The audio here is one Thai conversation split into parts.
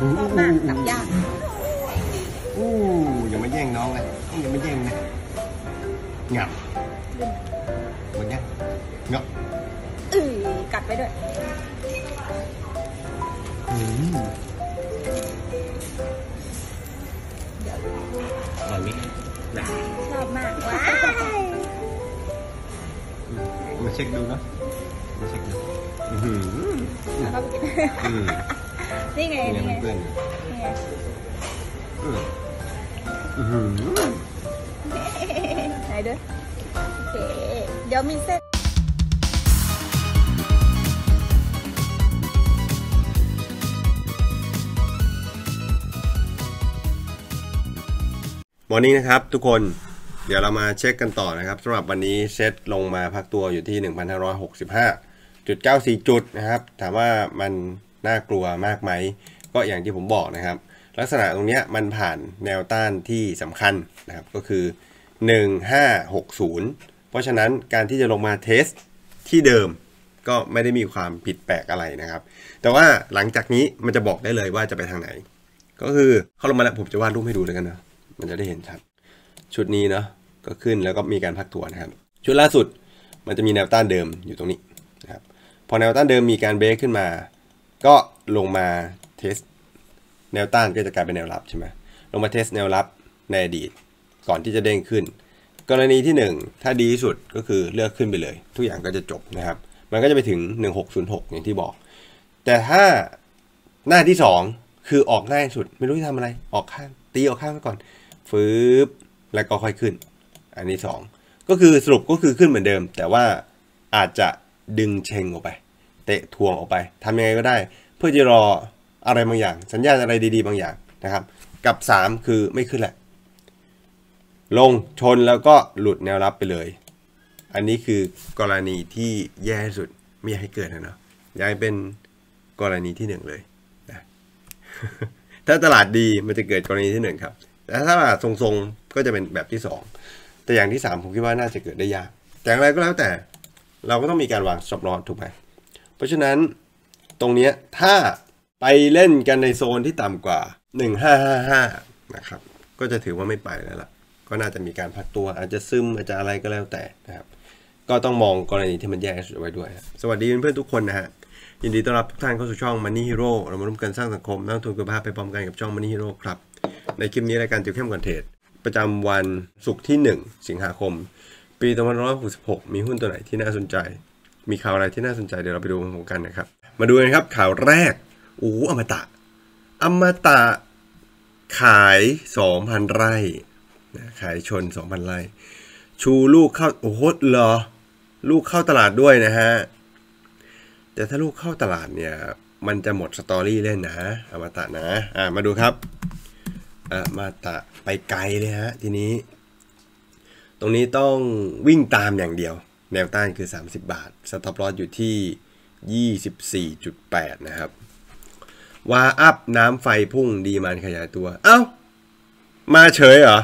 อู้ชอบมากจับยากอู้อย่ามาแย่งน้องเลยอย่ามาแย่งนะงับเหมือนกันงับเออกัดไปด้วยอืมอร่อยไหมนะชอบมากว้ายมาเช็คดูเนอะมาเช็คดูอื้อ ไงนี่นี่ไงไงเพื่อนๆนี่ไงอืมอื้อหือไหนด้วยโอเคเดี๋ยวมีเส้นวันนี้นะครับทุกคนเดี๋ยวเรามาเช็คกันต่อนะครับสำหรับวันนี้เซตลงมาพักตัวอยู่ที่ 1,565.94 จุดนะครับ ถามว่ามัน น่ากลัวมากไหม ก็อย่างที่ผมบอกนะครับ ลักษณะตรงนี้มันผ่านแนวต้านที่สำคัญนะครับ ก็คือ 1560 เพราะฉะนั้นการที่จะลงมาเทสที่เดิมก็ไม่ได้มีความผิดแปลกอะไรนะครับ แต่ว่าหลังจากนี้มันจะบอกได้เลยว่าจะไปทางไหน ก็คือเขาลงมาแล้วผมจะวาดรูปให้ดูเลยกันนะมันจะได้เห็นชัดชุดนี้เนาะก็ขึ้นแล้วก็มีการพักตัวนะครับ ชุดล่าสุดมันจะมีแนวต้านเดิมอยู่ตรงนี้นะครับพอแนวต้านเดิมมีการเบรกขึ้นมา ก็ลงมา test แนวต้านก็จะกลายเป็นแนวรับใช่ไหมลงมา test แนวรับในอดีตก่อนที่จะเด้งขึ้น กรณีที่ 1 ถ้าดีที่สุดก็คือเลือกขึ้นไปเลย ทุกอย่างก็จะจบนะครับ มันก็จะไปถึง 1606 อย่างที่บอก แต่ถ้าหน้าที่ 2 คือออกง่ายสุด ไม่รู้จะทำอะไรออกข้างตีออกข้างไปก่อนฟืบแล้วก็ค่อยขึ้น อันนี้ 2 ก็คือสรุปก็คือขึ้นเหมือนเดิม แต่ว่าอาจจะดึงเชงออกไป เตะทวงออกไปทำยังไงก็ได้ เพื่อจะรออะไรบางอย่าง สัญญาณอะไรดี ๆ บางอย่างนะครับ กับ 3 คือไม่ขึ้นแหละ ลงชนแล้วก็หลุดแนวรับไปเลย อันนี้คือกรณีที่แย่สุดไม่อยากให้เกิดนะเนาะอยากให้เป็นกรณีที่หนึ่งเลยนะถ้าตลาดดีมันจะเกิดกรณีที่หนึ่งครับแต่ถ้าตลาดทรงๆก็จะเป็นแบบที่สองแต่อย่างที่สามผมคิดว่าน่าจะเกิดได้ยากแต่อย่างไรก็แล้วแต่เราก็ต้องมีการวางสต็อปลอสถูกไหม เพราะฉะนั้นตรงนี้ถ้าไปเล่นกันในโซนที่ต่ำกว่า 1555 นะครับ ก็จะถือว่าไม่ไปแล้วล่ะ ก็น่าจะมีการพักตัวอาจจะซึมอาจจะอะไรก็แล้วแต่นะครับ ก็ต้องมองกรณีที่มันแย่สุดไว้ด้วย สวัสดีเพื่อนๆทุกคนนะฮะยินดีต้อนรับทุกท่านเข้าสู่ช่อง Money Hero เรามาร่วมกันสร้างสังคมนักทุนคุณภาพไปพร้อมกันกับช่อง Money Hero ครับ ในคลิปนี้รายการติวเข้มก่อนเทรดประจำวันศุกร์ที่ 1 สิงหาคม ปี2566 มีหุ้นตัวไหนที่น่าสนใจ มีข่าวอะไรที่น่าสนใจเดี๋ยวเราไปดูพร้อมกันนะครับ มาดูกันครับข่าวแรกโอ้อมตะ อมตะขาย 2,000 ไร่ขายชน 2,000 ไร่ ชูลูกเข้าโอ้โหเหรอ ลูกเข้าตลาดด้วยนะฮะ แต่ถ้าลูกเข้าตลาดเนี่ย มันจะหมดสตอรี่เล่นนะ อมตะนะ อ่ามาดูครับอมตะไปไกลเลยฮะ ทีนี้ ตรงนี้ต้องวิ่งตามอย่างเดียว แนวต้านคือ 30 บาทสต็อปลอสอยู่ที่ 24.8 นะครับวาอัพน้ำไฟพุ่งดีมันขยายตัว เอ้า มาเฉยเหรอ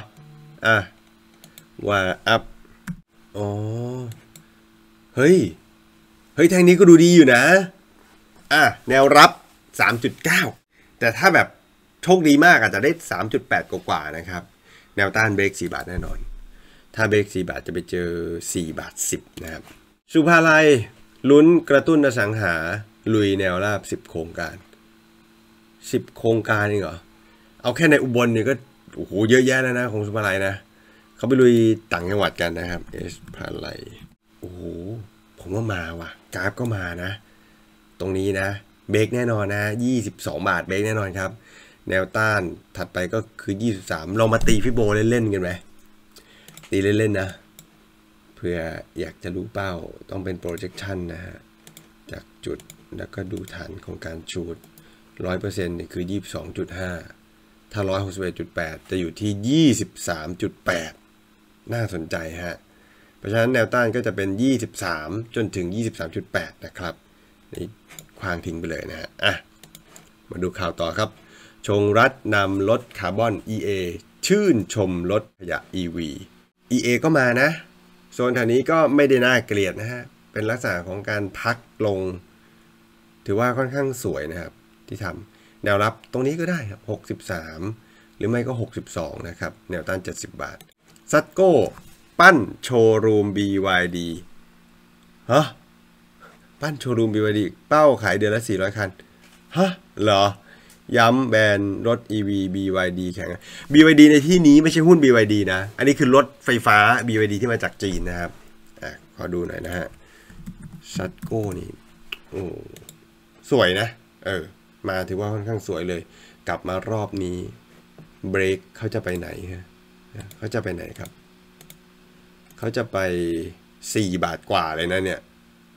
อะวาอัพอ๋อ เฮ้ย เฮ้ยแท่งนี้ก็ดูดีอยู่นะ อะ แนวรับ 3.9 แต่ถ้าแบบโชคดีมากอาจจะได้ 3.8 กว่าๆนะครับ แนวต้านเบรก4บาทแน่นอน ถ้าเบรก4บาทจะไปเจอ 4 บาท 10 นะครับ สุภาลัยลุ้นกระตุ้นอสังหา ลุยแนวราบ 10 โครงการ 10 โครงการเองเหรอ เอาแค่ในอุบลเนี่ยก็โอ้โหเยอะแยะแล้วนะของสุภาลัยนะ เขาไปลุยต่างจังหวัดกันนะครับ เอสพาลัยโอ้โหผมว่ามาว่ะ กราฟก็มานะ ตรงนี้นะ เบรกแน่นอนนะ 22 บาทเบรกแน่นอนครับ แนวต้านถัดไปก็คือ 23เรามาตีฟิโบเล่นๆกันไหม ตีเล่นๆนะ เพื่ออยากจะรู้เป้าต้องเป็น projection นะฮะ จากจุดแล้วก็ดูฐานของการชูด100%เนี่ยคือ 22.5 ถ้า 161.8 จะอยู่ที่ 23.8 น่าสนใจฮะ เพราะฉะนั้นแนวต้านก็จะเป็น 23 จนถึง 23.8 นะครับนี่ควางทิ้งไปเลยนะฮะ อะ มาดูข่าวต่อครับ ชงรัฐนำรถคาร์บอน EA ชื่นชมรถขยะ EV EA ก็มานะ โซนแถวนี้ก็ไม่ได้น่าเกลียดนะฮะ เป็นลักษณะของการพักลง ถือว่าค่อนข้างสวยนะครับ ที่ทำแนวรับตรงนี้ก็ได้ครับ 63 หรือไม่ก็ 62 นะครับ แนวต้าน 70 บาท ซัตโก้ ปั้นโชว์รูม BYD ฮะ ปั้นโชว์รูม BYD เป้าขายเดือนละ 400 คัน ฮะ เหรอ ย้ำแบรนด์รถ EV BYD แข่ง BYD ในที่นี้ไม่ใช่หุ้น BYD นะ อันนี้คือรถไฟฟ้า BYD ที่มาจากจีนนะครับอะขอดูหน่อยนะฮะซัตโก้นี่โอ้สวยนะ เออ มาถือว่าค่อนข้างสวยเลย กลับมารอบนี้เบรกเขาจะไปไหนฮะเขาจะไปไหนครับ เขาจะไป 4 บาทกว่าเลยนะเนี่ย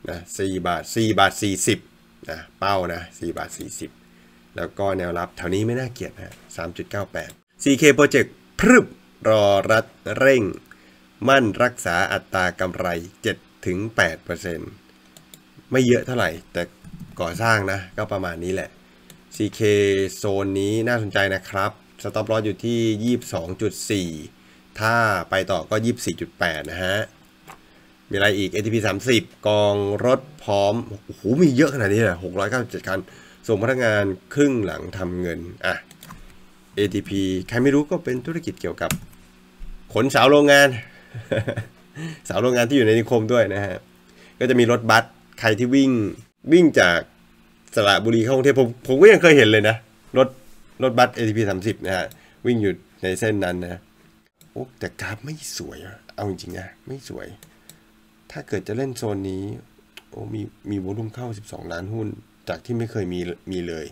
นะ4บาท 4 บาท 40นะเป้านะ4บาท 40 แล้วก็แนวรับแถวนี้ไม่น่าเกลียดนะ3.98 CK Project พรึบรอรัดเร่ง มั่นรักษาอัตรากำไร 7-8%ไม่เยอะเท่าไหร่ แต่ก่อสร้างนะก็ประมาณนี้แหละ CK โซนนี้น่าสนใจนะครับ สต็อปลอสอยู่ที่ 22.4 ถ้าไปต่อก็ 24.8 นะฮะ มีอะไรอีก ATP 30 กองรถพร้อม โอ้โห มีเยอะขนาดนี้เลย697 คัน ส่งพนักงานครึ่งหลังทำเงินอะ ATP ใครไม่รู้ก็เป็นธุรกิจเกี่ยวกับ ขนสาวโรงงาน สาวโรงงานที่อยู่ในนิคมด้วยนะฮะ ก็จะมีรถบัสใครที่วิ่งวิ่งจากสระบุรีเข้ากรุงเทพผมผมก็ยังเคยเห็นเลยนะ รถรถบัส ATP 30 นะฮะ วิ่งอยู่ในเส้นนั้นนะโอ้แต่กราฟไม่สวย เอาจริงๆนะไม่สวย ถ้าเกิดจะเล่นโซนนี้ โอ้มีมี volume เข้า 12 ล้านหุ้น จากที่ไม่เคยมีมีเลย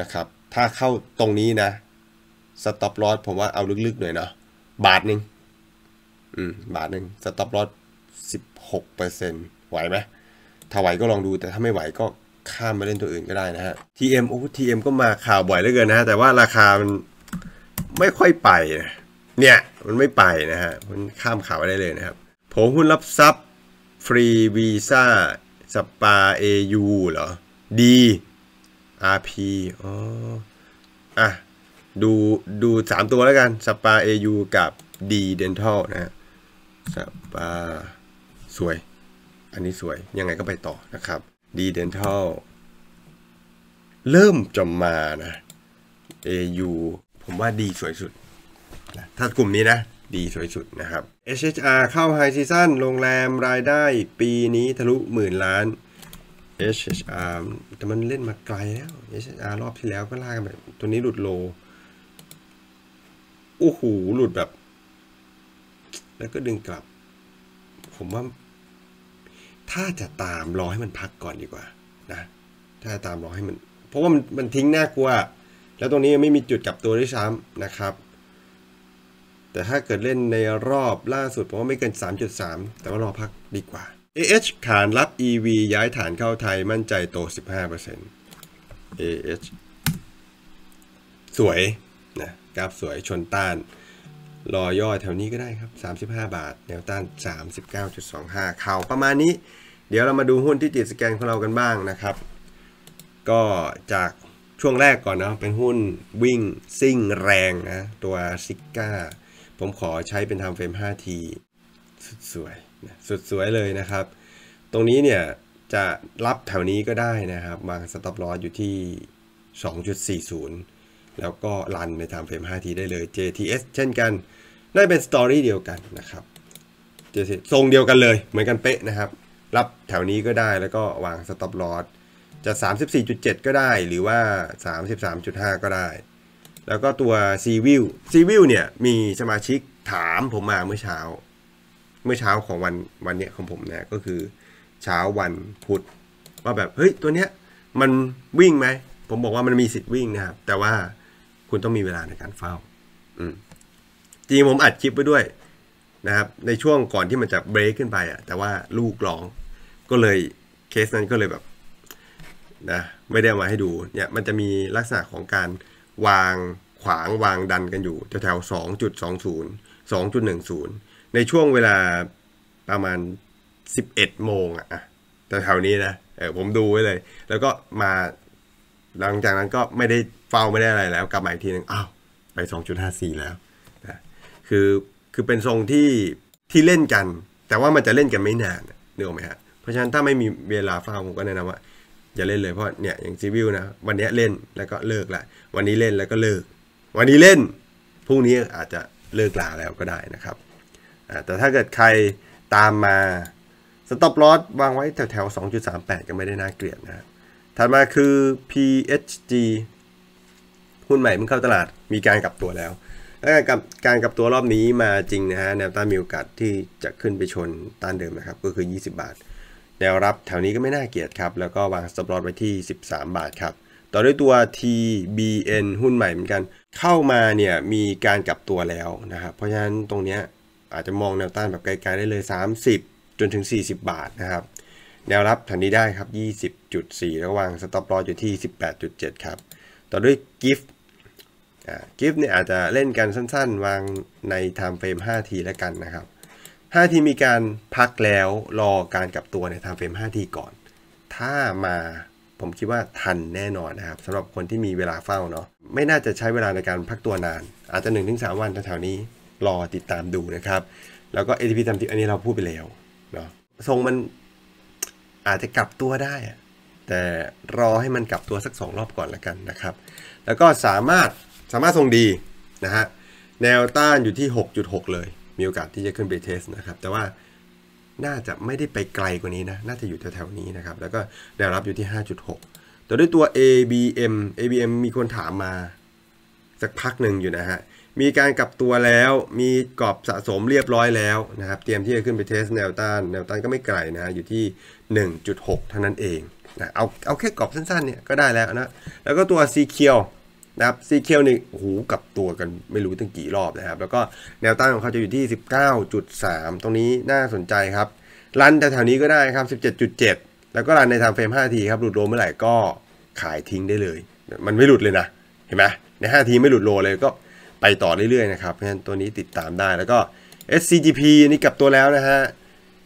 นะครับ ถ้าเข้าตรงนี้นะ stop loss ผมว่าเอาลึกๆหน่อยเนาะบาทหนึ่งอืมบาทหนึ่ง stop loss 16เปอร์เซ็นต์ไหวไหมถ้าไหวก็ลองดูแต่ถ้าไม่ไหวก็ข้ามมาเล่นตัวอื่นก็ได้นะฮะ TM โอ้ TM ก็มาข่าวบ่อยเหลือเกินนะฮะ แต่ว่าราคามันไม่ค่อยไปนะเนี่ย มันไม่ไปนะฮะ มันข้ามข่าวไปได้เลยนะครับผมหุ้นรับทรัพย์ฟรีวีซ่าสปาเอยูเหรอ ดี RP อ๋อ อะ ดูดูสามตัวแล้วกันสปาเอยูกับ D Dental นะฮะสปา สวย อันนี้สวย ยังไงก็ไปต่อนะครับ D Dental เริ่มจะมานะ AU ผมว่าดีสวยสุดนะถ้ากลุ่มนี้นะดีสวยสุดนะครับ HHR เข้าไฮซีซั่นโรงแรมรายได้ปีนี้ทะลุหมื่นล้าน HHR แต่มันเล่นมาไกลแล้ว HHR รอบที่แล้วก็ลากกันแบบตัวนี้หลุดโลโอ้โหหลุดแบบ แล้วก็ดึงกลับ ผมว่า ถ้าจะตามรอให้มันพักก่อนดีกว่า นะ ถ้าจะตามรอให้มัน เพราะว่ามันมันทิ้งน่ากลัว แล้วตรงนี้ไม่มีจุดกลับตัวด้วยซ้ำนะครับ แต่ถ้าเกิดเล่นในรอบล่าสุดผมว่าไม่เกิน 3.3 แต่ว่ารอพักดีกว่า AH ขานรับ EV ย้ายฐานเข้าไทยมั่นใจโต 15% AH สวยนะกราฟสวยชนต้าน รอย่อแถวนี้ก็ได้ครับ 35 บาท แนวต้าน 39.25 เข่าประมาณนี้ เดี๋ยวเรามาดูหุ้นที่ติดสแกนของเรากันบ้างนะครับ ก็จากช่วงแรกก่อนนะเป็นหุ้นวิ่งซิ่งแรงนะ ตัวซิก้า ผมขอใช้เป็นทำเฟรม 5T สุดสวย สุดสวยเลยนะครับ ตรงนี้เนี่ยจะรับแถวนี้ก็ได้นะครับวางสต็อปลอสอยู่ที่ 2.40 แล้วก็รันในทำเฟรม 5T ได้เลย JTS เช่นกัน ได้เป็น story เดียวกันนะครับทรงเดียวกันเลยเหมือนกันเป๊ะนะครับ รับแถวนี้ก็ได้แล้วก็วาง stop loss จะ 34.7 ก็ได้หรือว่า 33.5 ก็ได้ แล้วก็ตัว c v i l c v i l เนี่ยมีสมาชิกถามผมมาเมื่อเช้า เมื่อเช้าของวันวันเนี้ยของผมเนี่ยก็คือเช้าวันพุธว่าแบบเฮ้ยตัวเนี้ยมันวิ่งไหมผมบอกว่ามันมีสิทธิ์วิ่งนะครับ แต่ว่าคุณต้องมีเวลาในการเฝ้า อืมจริงผมอัดคลิปไว้ด้วยนะครับ ในช่วงก่อนที่มันจะเบรกขึ้นไปอะ แต่ว่าลูกร้อง ก็เลยเคสนั้นก็เลยแบบนะไม่ได้มาให้ดูเนี่ยมันจะมีลักษณะของการวางขวางวางดันกันอยู่แถวๆสองจุดสองศูนย์สองจุดหนึ่งศูนย์ ในช่วงเวลาประมาณสิบเอ็ดโมงอะแต่แถวนี้นะเออผมดูไว้เลย แล้วก็มาหลังจากนั้นก็ไม่ได้เฝ้าไม่ได้อะไรแล้ว กลับมาอีกทีนึงอ้าวไปสองจุดห้าสี่แล้วนะคือคือเป็นทรงที่ที่เล่นกัน แต่ว่ามันจะเล่นกันไม่นานนึกออกไหมฮะเพราะฉะนั้นถ้าไม่มีเวลาเฝ้าผมก็แนะนำว่าอย่าเล่นเลยเพราะเนี่ยอย่างซีวิลนะวันนี้เล่นแล้วก็เลิกละวันนี้เล่นแล้วก็เลิก วันนี้เล่นพรุ่งนี้อาจจะเลิกลาแล้วก็ได้นะครับ แต่ถ้าเกิดใครตามมา stop loss วางไว้แถวแถว2.38 ก็ไม่ได้น่าเกลียดนะถัดมาคือ PHG หุ้นใหม่เพิ่งเข้าตลาดมีการกลับตัวแล้วและการการกลับตัวรอบนี้มาจริงนะฮะแนวต้านมีโอกาสที่จะขึ้นไปชนต้านเดิมนะครับก็คือ 20 บาท แนวรับแถวนี้ก็ไม่น่าเกลียดครับ แล้วก็วาง stop loss ไว้ที่ 13 บาทครับ ต่อด้วยตัว TBN หุ้นใหม่เหมือนกัน เข้ามาเนี่ยมีการกลับตัวแล้วนะครับเพราะฉะนั้นตรงเนี้ย อาจจะมองแนวต้านแบบไกลๆได้เลย 30 จนถึง 40 บาทนะครับ แนวรับแถวนี้ได้ครับ 20.4แล้ววาง stop loss อยู่ที่ 18.7 ครับ ต่อด้วย GIFT GIFT เนี่ยอาจจะเล่นกันสั้นๆ วางใน time frame 5T แล้วกันนะครับ 5T มีการพักแล้วรอการกลับตัวในไทม์เฟรม5ทีก่อน ถ้ามาผมคิดว่าทันแน่นอนนะครับสำหรับคนที่มีเวลาเฝ้าเนาะไม่น่าจะใช้เวลาในการพักตัวนาน อาจจะ 1-3 วันแถวๆนี้ รอติดตามดูนะครับ แล้วก็ ATP ตามที่อันนี้เราพูดไปแล้วเนาะทรงมันอาจจะกลับตัวได้ แต่รอให้มันกลับตัวสัก 2 รอบก่อนแล้วกันนะครับ แล้วก็สามารถสามารถทรงดีนะฮะแนวต้านอยู่ที่ 6.6 เลย มีโอกาสที่จะขึ้นไปเทสนะครับ แต่ว่าน่าจะไม่ได้ไปไกลกว่านี้นะ น่าจะอยู่แถวๆนี้นะครับ แล้วก็แนวรับอยู่ที่ 5.6ตัวด้วยตัว ABM ABM มีคนถามมา สักพักหนึ่งอยู่นะฮะ มีการกลับตัวแล้ว มีกรอบสะสมเรียบร้อยแล้วนะครับ เตรียมที่จะขึ้นไปเทสแนวต้าน แนวต้านก็ไม่ไกลนะฮะ อยู่ที่ 1.6 เท่านั้นเองนะเอาเอาแค่กรอบสั้นๆเนี่ยก็ได้แล้วนะ แล้วก็ตัว C เคียวนะครับ SECURE นี่โอ้โหกลับตัวกันไม่รู้ตั้งกี่รอบนะครับ แล้วก็แนวต้านของเขาจะอยู่ที่ 19.3 ตรงนี้น่าสนใจครับรันแถวๆนี้ก็ได้ครับ 17.7 แล้วก็รันใน time frame 5T ครับ หลุด low เมื่อไหร่ก็ขายทิ้งได้เลย มันไม่หลุดเลยนะ เห็นไหม ใน 5T ไม่หลุด low เลยก็ไปต่อเรื่อยๆนะครับเพราะฉะนั้นตัวนี้ติดตามได้แล้วก็ SCGP นี่กลับตัวแล้วนะฮะ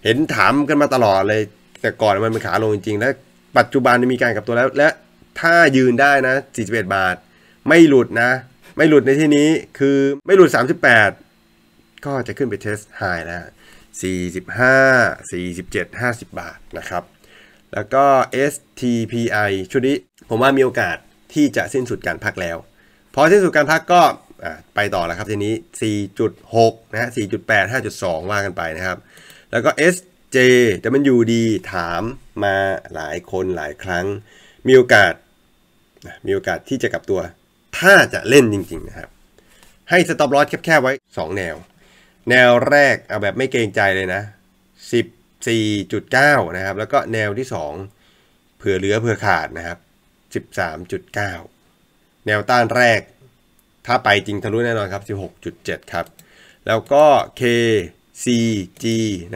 เห็นถามกันมาตลอดเลย แต่ก่อนมันเป็นขาลงจริงๆ และปัจจุบันมีการกลับตัวแล้ว และถ้ายืนได้นะ 41 บาท ไม่หลุดนะ ไม่หลุดในที่นี้คือไม่หลุด 38 ก็จะขึ้นไปเทสไฮแล้ว 45 47 50 บาทนะครับ แล้วก็ STPI ชุดนี้ผมว่ามีโอกาสที่จะสิ้นสุดการพักแล้ว พอสิ้นสุดการพักก็ไปต่อแล้วครับทีนี้ 4.6 นะฮะ 4.8 5.2 ว่ากันไปนะครับ แล้วก็ SJWD ถามมาหลายคนหลายครั้ง มีโอกาส มีโอกาสที่จะกลับตัว ถ้าจะเล่นจริง ๆ นะครับ ให้สต็อปลอสแคบๆไว้ 2 แนว แนวแรกเอาแบบไม่เกรงใจเลยนะ 14.9 นะครับ แล้วก็แนวที่ 2 เผื่อเหลือเผื่อขาดนะครับ 13.9 แนวต้านแรก ถ้าไปจริงทะลุแน่นอนครับ 16.7 ครับ แล้วก็ KCG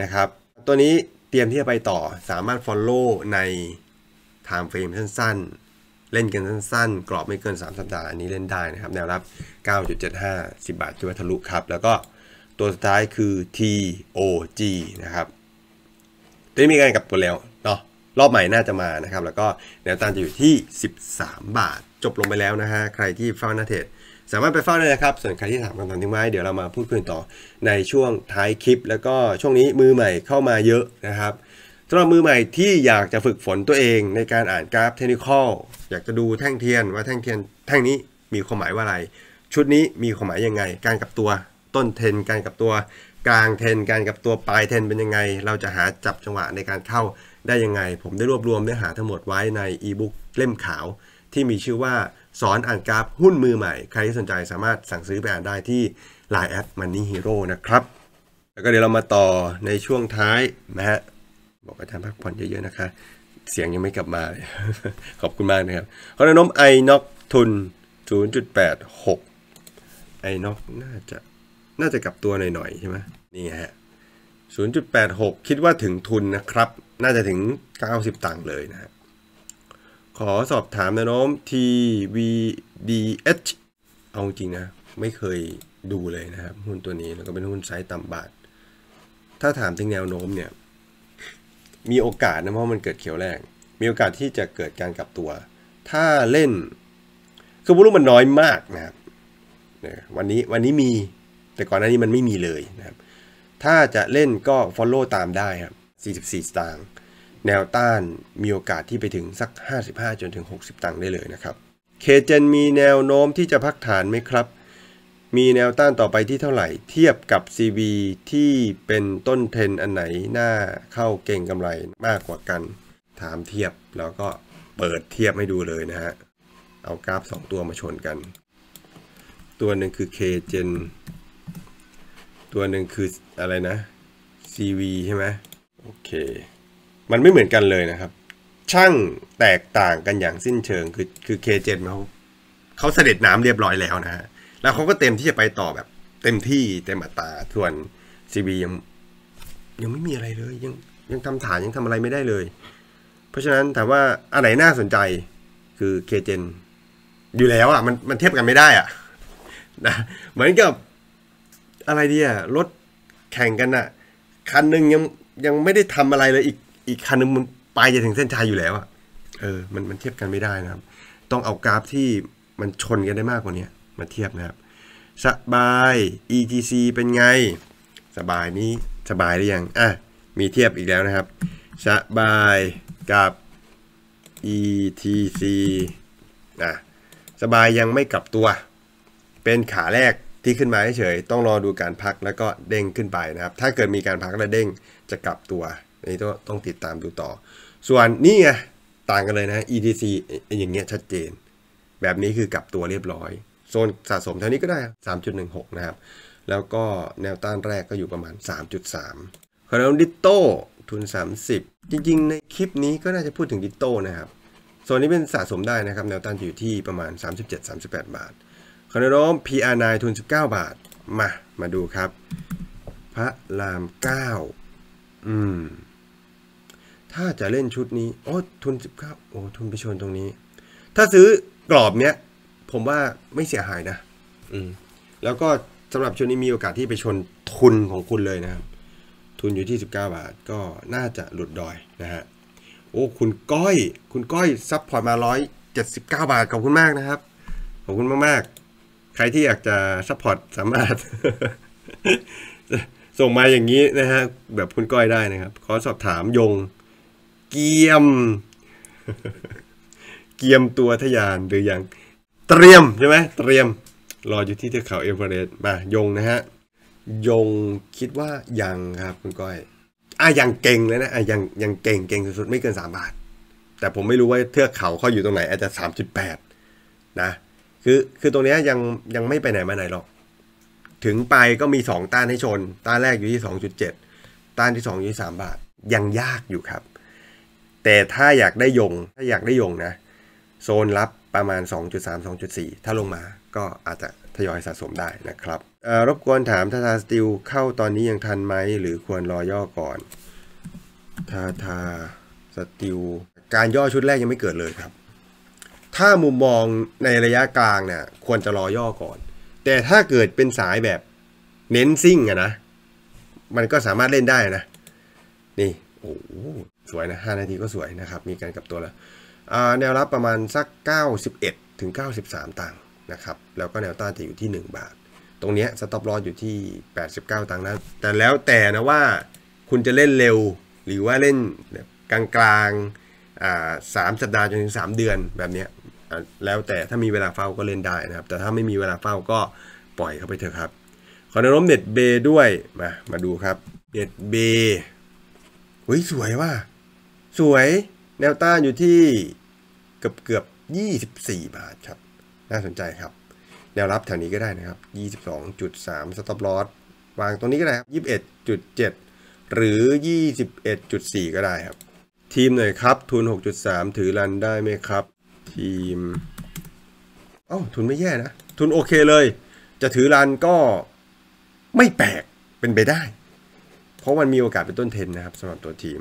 นะครับ ตัวนี้เตรียมที่จะไปต่อสามารถ Follow ใน Time Frame สั้นๆ เล่นกันสั้นๆ กรอบไม่เกิน 3 สัปดาห์อันนี้เล่นได้นะครับ แนวรับ 9.75 10 บาทคือวัทะลุครับ แล้วก็ตัวสุดท้ายคือ TOG นะครับตัวนี้มีการกลับตัวแล้วเนาะรอบใหม่น่าจะมานะครับ แล้วก็แนวต้านจะอยู่ที่ 13 บาท จบลงไปแล้วนะฮะ ใครที่เฝ้าหน้าเทรดสามารถไปเฝ้าได้นะครับ ส่วนใครที่ถามคำถามทิ้งไว้ เดี๋ยวเรามาพูดคุยต่อในช่วงท้ายคลิป แล้วก็ช่วงนี้มือใหม่เข้ามาเยอะนะครับสำหรับมือใหม่ที่อยากจะฝึกฝนตัวเองในการอ่านกราฟเทคนิคอลอยากจะดูแท่งเทียนว่าแท่งเทียนแท่งนี้มีความหมายว่าอะไร ชุดนี้มีความหมายยังไง การกับตัวต้นเทนการกับตัวกลางเทนการกับตัวปลายเทนเป็นยังไง เราจะหาจับจังหวะในการเข้าได้ยังไง ผมได้รวบรวมเนื้อหาทั้งหมดไว้ในอีบุ๊กเล่มขาว ที่มีชื่อว่าสอนอ่านกราฟหุ้นมือใหม่ ใครที่สนใจสามารถสั่งซื้อไปอ่านได้ที่ Line แอด Money Hero นะครับ แล้วก็เดี๋ยวเรามาต่อในช่วงท้ายนะฮะบอกอาจารย์พักผ่อนเยอะๆนะคะ เสียงยังไม่กลับมาเลยขอบคุณมากนะครับคอนโนมไอน็อกทุน 0.86 ไอน็อกน่าจะน่าจะกลับตัวหน่อยๆใช่ไหมนี่ฮะ 0.86 คิดว่าถึงทุนนะครับ น่าจะถึง 90 ตังค์เลยนะฮะ ขอสอบถามนะน้อง TVDH เอาจริงนะ ไม่เคยดูเลยนะครับ หุ้นตัวนี้แล้วก็เป็นหุ้นไซส์ต่ำบาท ถ้าถามถึงแนวโน้มเนี่ย มีโอกาสนะเพราะมันเกิดเขียวแรกมีโอกาสที่จะเกิดการกลับตัว ถ้าเล่น คือวอลุ่มมันน้อยมากนะครับวันนี้วันนี้มีแต่ก่อนหน้านี้มันไม่มีเลยนะครับ ถ้าจะเล่นก็ Follow ตามได้ครับ 44 สตางค์ แนวต้านมีโอกาสที่ไปถึงสัก 55 จนถึง 60 ตังค์ได้เลยนะครับ เคเจนมีแนวโน้มที่จะพักฐานไหมครับ มีแนวต้านต่อไปที่เท่าไหร่ เทียบกับ CB ที่เป็นต้นเทรนอันไหนน่าเข้าเก่งกำไรมากกว่ากัน ถามเทียบแล้วก็เปิดเทียบให้ดูเลยนะฮะ เอากราฟ 2 ตัวมาชนกัน ตัวหนึ่งคือ k g e n ตัวหนึ่งคืออะไรนะ CV ใช่ไหมโอเค มันไม่เหมือนกันเลยนะครับ ช่างแตกต่างกันอย่างสิ้นเชิงคือคือ k g e n เขาเขาเสด็จน้ำเรียบร้อยแล้วนะฮะแล้วเขาก็เต็มที่จะไปต่อแบบ เต็มที่เต็มอัตราส่วน CB ยัง ยังไม่มีอะไรเลย ยังยังทำฐานยังทำอะไรไม่ได้เลย เพราะฉะนั้นถามว่าอันไหนน่าสนใจคือ k g e n อยู่แล้วอะมันมันเทียบกันไม่ได้อะนะเหมือนกับอะไรดีอะรถแข่งกันอะ คันหนึ่งยังยังไม่ได้ทำอะไรเลยอีก อีกคันหนึ่งมันไปจะถึงเส้นชัยอยู่แล้วอะเออมันมันเทียบกันไม่ได้นะครับ ต้องเอากราฟที่มันชนกันได้มากกว่านี้มาเทียบนะครับสบาย ETC เป็นไง สบายนี้สบายหรือยังอะมีเทียบอีกแล้วนะครับสบายกับ ETC อะสบายยังไม่กลับตัว เป็นขาแรกที่ขึ้นมาเฉยต้องรอดูการพักแล้วก็เด้งขึ้นไปนะครับ ถ้าเกิดมีการพักแล้วเด้งจะกลับตัว อันนี้ต้องต้องติดตามดูต่อ ส่วนนี่ไงต่างกันเลยนะ ETC อย่างเงี้ยชัดเจน แบบนี้คือกลับตัวเรียบร้อย โซนสะสมเท่านี้ก็ได้ 3.16 นะครับ แล้วก็แนวต้านแรกก็อยู่ประมาณ 3.3คอนดิโต้ทุน 30 จริง ๆ ในคลิปนี้ก็น่าจะพูดถึงดิโต้นะครับ โซนนี้เป็นสะสมได้นะครับ แนวต้านอยู่ที่ประมาณ 37-38 บาทคอนโดม PR9 ทุน 19 บาท มา มาดูครับ พระราม 9 อืม ถ้าจะเล่นชุดนี้โอ้ทุน 19 โอ้ทุนไปชนตรงนี้ ถ้าซื้อกรอบเนี้ย ผมว่าไม่เสียหายนะ อืม แล้วก็สำหรับชุดนี้มีโอกาสที่ไปชนทุนของคุณเลยนะครับ ทุนอยู่ที่ 19 บาท ก็น่าจะหลุดดอยนะฮะโอ้คุณก้อย คุณก้อย support มา 179 บาทขอบคุณมากนะครับขอบคุณมากๆ ใครที่อยากจะ support สามารถ ส่งมาอย่างนี้นะฮะแบบคุณก้อยได้นะครับ ขอสอบถามยง เกียม เกียมตัวทยานหรืออยังเตรียมใช่ไหมเตรียมรออยู่ที่เทือกเขาเอเวอเรสต์มายงนะฮะยงคิดว่ายังครับคุณก้อยอะยังเก่งเลยนะอะยังยังเก่งเก่งสุดๆไม่เกิน3บาท แต่ผมไม่รู้ว่าเทือกเขาเขาอยู่ตรงไหน อาจจะ3.8นะคือคือตรงนี้ยังยังไม่ไปไหนมาไหนหรอก ถึงไปก็มี2ต้านให้ชน ต้านแรกอยู่ที่2.7ต้านที่2องอยู่ที่3บาท ยังยากอยู่ครับ แต่ถ้าอยากได้ยง ถ้าอยากได้ยงนะ โซนรับประมาณ 2.3 2.4 ถ้าลงมาก็อาจจะทยอยสะสมได้นะครับรบกวนถามทาทาสติลเข้าตอนนี้ยังทันไหม หรือควรรอย่อก่อนทาทาสติลการย่อชุดแรกยังไม่เกิดเลยครับ ถ้ามุมมองในระยะกลางเนี่ยควรจะรอย่อก่อน แต่ถ้าเกิดเป็นสายแบบเน้นซิ่งอะนะ มันก็สามารถเล่นได้นะ นี่ โอ้ สวยนะ5นาทีก็สวยนะครับ มีการกลับตัวแล้วแนวรับประมาณสัก 91 ถึง 93 ตังค์นะครับ แล้วก็แนวต้านจะอยู่ที่ 1 บาท ตรงนี้สต็อปลอสอยู่ที่ 89 ตังค์นะ แต่แล้วแต่นะว่าคุณจะเล่นเร็วหรือว่าเล่นกลางๆอ่าสามสัปดาห์จนถึง 3 เดือนแบบนี้แล้วแต่ถ้ามีเวลาเฝ้าก็เล่นได้นะครับ แต่ถ้าไม่มีเวลาเฝ้าก็ปล่อยเข้าไปเถอะครับ ขอแนวโน้มเน็ตเบด้วย มา มาดูครับ เน็ตเบเฮ้ย สวยว่ะ สวยแนวต้านอยู่ที่เกือบเกือบ 24 บาทครับ น่าสนใจครับ แนวรับแถวนี้ก็ได้นะครับ 22.3สต็อปลอสวางตรงนี้ก็ได้ครับ 21.7 หรือ 21.4 ก็ได้ครับ ทีมหน่อยครับ ทุน 6.3 ถือรันได้ไหมครับ ทีมอ้าทุนไม่แย่นะ ทุนโอเคเลย จะถือรันก็ไม่แปลกเป็นไปได้ เพราะมันมีโอกาสเป็นต้นเทนนะครับสำหรับตัวทีม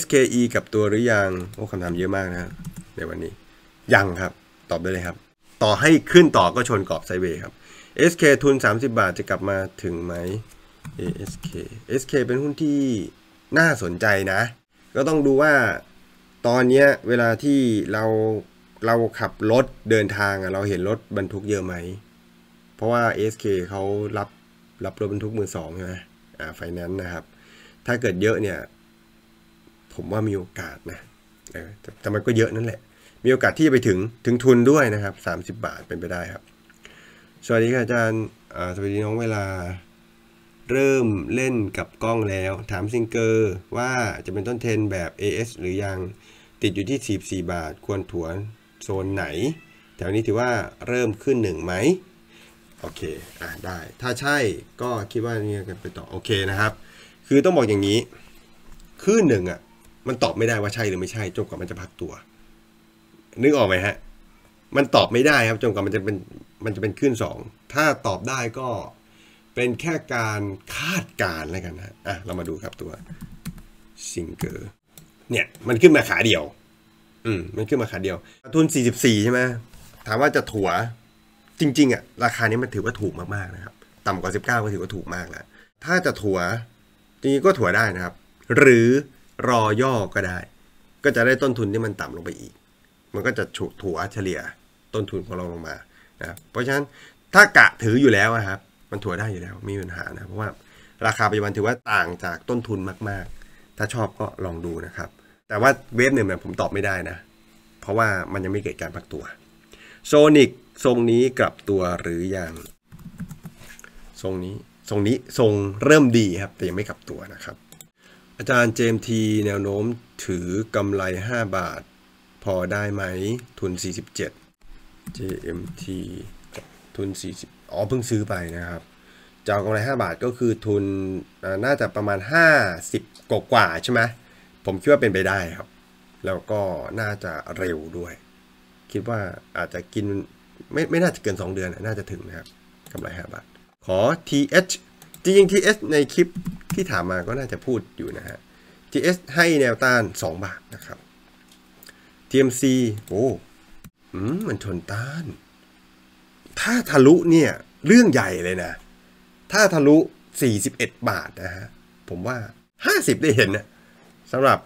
SKE กับตัวหรือยัง โอ้คำถามเยอะมากนะในวันนี้ ยังครับ ตอบได้เลยครับ ต่อให้ขึ้นต่อก็ชนกรอบไซเวย์ครับ SK ทุน 30 บาทจะกลับมาถึงไหม ASK SK เป็นหุ้นที่น่าสนใจนะ ก็ต้องดูว่าตอนนี้เวลาที่เราเราขับรถเดินทางเราเห็นรถบรรทุกเยอะไหม เพราะว่า SK เขารับรับรถบรรทุกมือสองใช่ไหมอ่าไฟแนนซ์นะครับ ถ้าเกิดเยอะเนี่ย ผมว่ามีโอกาสนะแต่มันก็เยอะนั่นแหละ มีโอกาสที่จะไปถึงถึงทุนด้วยนะครับ 30 บาทเป็นไปได้ครับ สวัสดีค่ะอาจารย์สวัสดีน้องเวลา เริ่มเล่นกับกล้องแล้ว ถามซิงเกอร์ว่าจะเป็นต้นเทนแบบ AS หรือยังติดอยู่ที่ 44 บาท ควรถวนโซนไหน แถวนี้ถือว่าเริ่มขึ้นหนึ่งไหมโอเค อะได้ ถ้าใช่ก็คิดว่านี่กันไปต่อ โอเคนะครับ คือต้องบอกอย่างนี้ ขึ้นหนึ่งอะ มันตอบไม่ได้ว่าใช่หรือไม่ใช่จนกว่ามันจะพักตัว นึกออกไหมฮะ มันตอบไม่ได้ครับจนกว่ามันจะเป็นมันจะเป็นขึ้นสองถ้าตอบได้ก็เป็นแค่การคาดการณ์แล้วกันนะอะเรามาดูครับตัวซิงเกอร์เนี่ยมันขึ้นมาขาเดียว อืมมันขึ้นมาขาเดียวทุน 44 ใช่ไหมถามว่าจะถัวจริง ๆอะราคานี้มันถือว่าถูกมากๆนะครับ ต่ำกว่า 19 ก็ถือว่าถูกมากแล้ว ถ้าจะถัวจริงๆก็ถัวได้นะครับ หรือ รอย่อก็ได้ ก็จะได้ต้นทุนที่มันต่ำลงไปอีก มันก็จะฉุดถัวเฉลี่ยต้นทุนของเราลงมานะเพราะฉะนั้นถ้ากะถืออยู่แล้วอะครับ มันถัวได้อยู่แล้วไมมีปัญหานะเพราะว่าราคาปัจจุบันถือว่าต่างจากต้นทุนมากๆ ถ้าชอบก็ลองดูนะครับ แต่ว่าเวฟหนึ่งเนี่ยผมตอบไม่ได้นะ เพราะว่ามันยังไม่เกิดการพักตัวโซนิกทรงนี้กลับตัวหรือยังทรงนี้ทรงนี้ทรงเริ่มดีครับ แต่ยังไม่กลับตัวนะครับ อาจารย์เจมทีแนวโน้มถือกำไร 5 บาท พอได้ไหมทุน 47 JMT ทุน 40 อ๋อเพิ่งซื้อไปนะครับจะเอากำไร 5 บาทก็คือทุนน่าจะประมาณ 50 กว่ากว่าใช่ไหมผมคิดว่าเป็นไปได้ครับ แล้วก็น่าจะเร็วด้วย คิดว่าอาจจะกินไม่ไม่น่าจะเกิน 2 เดือนน่าจะถึงนะครับกำไร 5 บาท ขอ TH จริงๆ TH ในคลิปที่ถามมาก็น่าจะพูดอยู่นะฮะ TH ให้แนวต้าน 2 บาทนะครับ TMC โอ้อืมมันชนต้าน ถ้าทะลุเนี่ยเรื่องใหญ่เลยนะ ถ้าทะลุ 41 บาทนะฮะ ผมว่า 50 ได้เห็นนะสำหรับ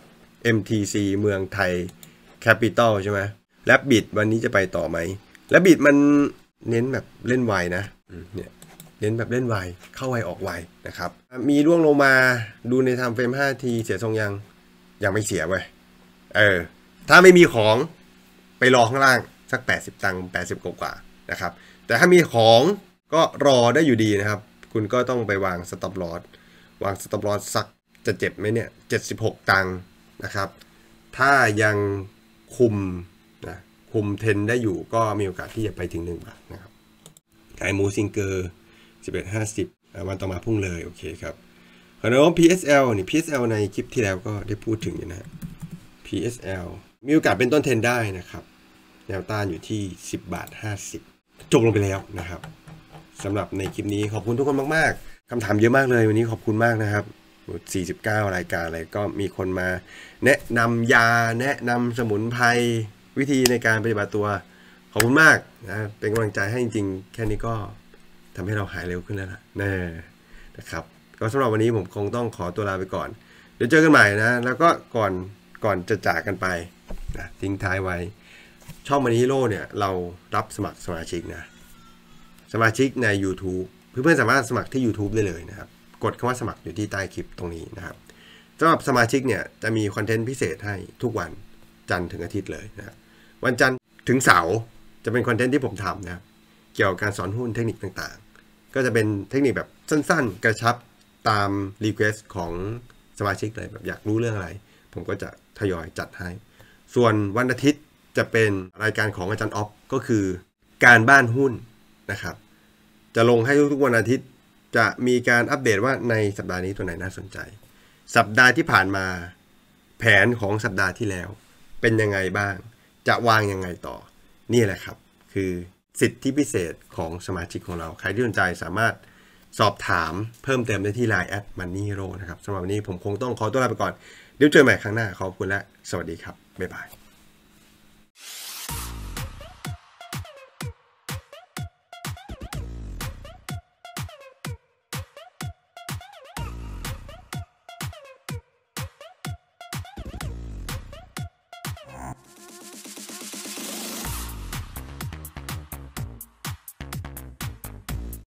MTC เมืองไทย Capital ใช่ไหมและบิดวันนี้จะไปต่อไหมและบิดมันเน้นแบบเล่นไวนะเนี่ย เน้นแบบเล่นไวเข้าไวออกไวนะครับมีร่วงลงมาดูใน time frame 5T เสียทรงยังยังไม่เสียเว้ยเออถ้าไม่มีของไปรอข้างล่างสัก 80 ตังค์80 กว่าๆนะครับ แต่ถ้ามีของก็รอได้อยู่ดีนะครับ คุณก็ต้องไปวาง stop loss วาง stop loss สักจะเจ็บไหมเนี่ย 76 ตังค์นะครับ ถ้ายังคุมนะคุมเทนได้อยู่ก็มีโอกาสที่จะไปถึง1บาทนะครับขายหมูซิงเกอร์ 1150อ่าวันต่อมาพุ่งเลยโอเคครับขณะว่า PSL นี่ PSL ในคลิปที่แล้วก็ได้พูดถึงอยู่นะฮะ PSL มีโอกาสเป็นต้นเทนได้นะครับ แนวต้านอยู่ที่ 10 บาท 50 จบลงไปแล้วนะครับสำหรับในคลิปนี้ขอบคุณทุกคนมากๆคำถามเยอะมากเลยวันนี้ขอบคุณมากนะครับ49 รายการอะไรก็มีคนมา แนะนำยาแนะนำสมุนไพรวิธีในการปฏิบัติตัว ขอบคุณมากนะเป็นกำลังใจให้จริงๆ แค่นี้ก็ ทำให้เราหายเร็วขึ้นแล้วล่ะน่นะครับ ก็สำหรับวันนี้ผมคงต้องขอตัวลาไปก่อน เดี๋ยวเจอกันใหม่นะ แล้วก็ก่อนก่อนจะจากกันไปนะทิ้งท้ายไว้ ช่องมันฮีโร่เนี่ย เรารับสมัครสมาชิกนะ สมาชิกใน YouTube เพื่อนๆสามารถสมัครที่ YouTube ได้เลยนะครับ กดคำว่าสมัครอยู่ที่ใต้คลิปตรงนี้นะครับสำหรับสมาชิกเนี่ยจะมี content พิเศษให้ทุกวันจันทร์ถึงอาทิตย์เลยนะครับวันจันทร์ถึงเสาร์จะเป็น content ที่ผมทำนะครับเกี่ยวกับการสอนหุ้นเทคนิคต่าง ก็จะเป็นเทคนิคแบบสั้นๆ กระชับตาม request ของสมาชิกเลยแบบอยากรู้เรื่องอะไร ผมก็จะทยอยจัดให้ ส่วนวันอาทิตย์จะเป็นรายการของอาจารย์ออฟก็คือการบ้านหุ้นนะครับ จะลงให้ทุกๆวันอาทิตย์จะมีการอัปเดตว่าในสัปดาห์นี้ตัวไหนน่าสนใจ สัปดาห์ที่ผ่านมาแผนของสัปดาห์ที่แล้ว เป็นยังไงบ้าง จะวางยังไงต่อ นี่แหละครับ คือ สิทธิพิเศษของสมาชิกของเรา ใครที่สนใจสามารถสอบถามเพิ่มเติมได้ที่ Line แอดมันนี่โรนะครับสำหรับวันนี้ผมคงต้องขอตัวลาไปก่อน เดี๋ยวเจอใหม่ครั้งหน้าขอบคุณและ สวัสดีครับ บ๊ายบาย